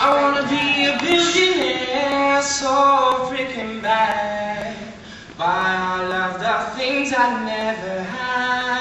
I wanna be a billionaire, so freaking bad. Buy all of the things I never had.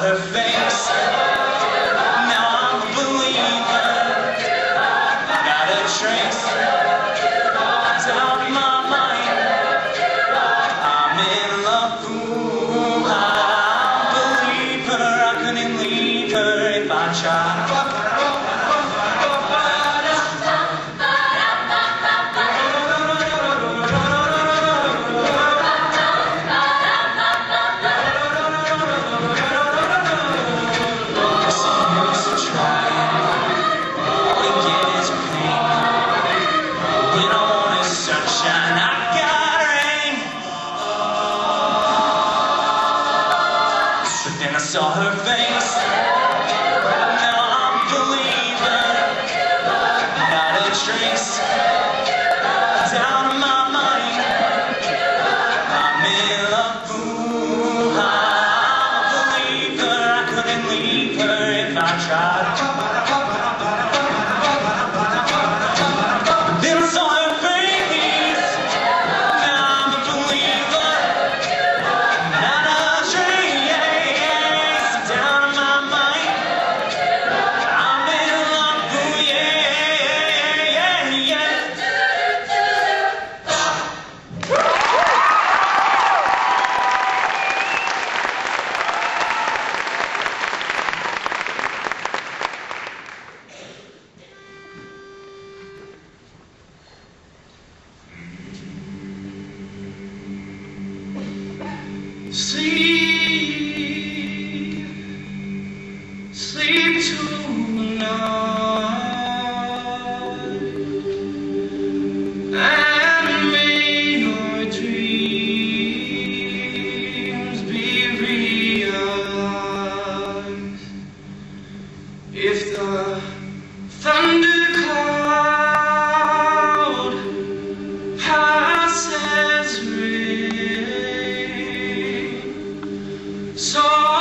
have face. saw her face. So